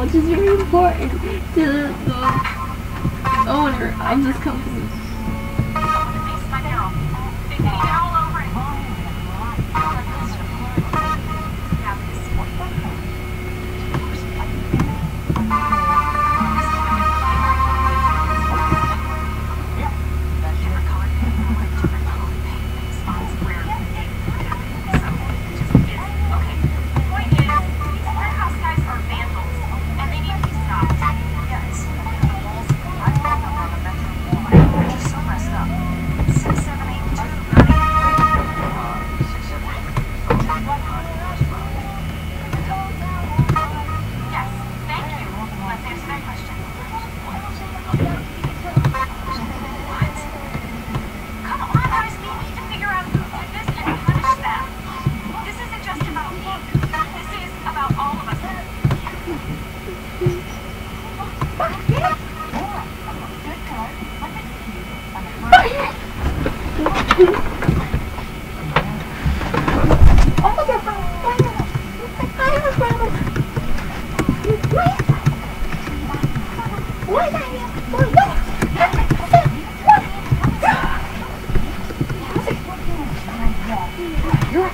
which is very important to the, owner of this company. Thank. You're, you're.